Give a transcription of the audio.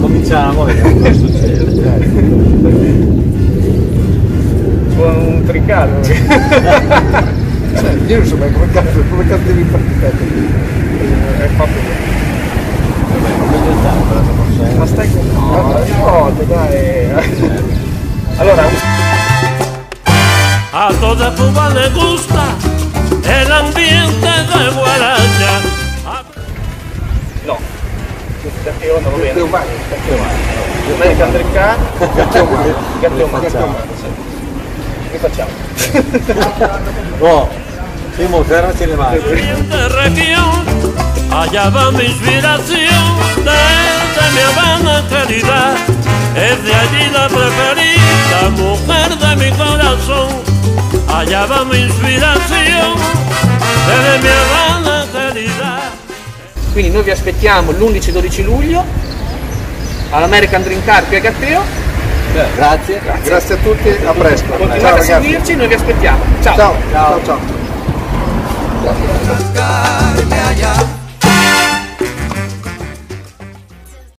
Cominciamo vediamo cosa succede. un trincato. Cioè, io non so mai come cazzo, come cazzo devi praticare. È fatto bene. Allora. A toda Cuba le gusta el ambiente de guaracha. No, questa è una va bene. umano, cacchio umano. Umano, Che facciamo? No, primo fermati le mani. Allá va mi inspiración. Es de allí la preferida, mujer de mi corazón. Allá va mi inspiración desde mi Habana querida. Quindi noi vi aspettiamo l'11-12 luglio all'American Dream Car qui a Gatteo. Grazie. Grazie a tutti, a presto. Ciao Continuate a ragazzi. seguirci, noi vi aspettiamo. Ciao. Ciao, ciao, ciao.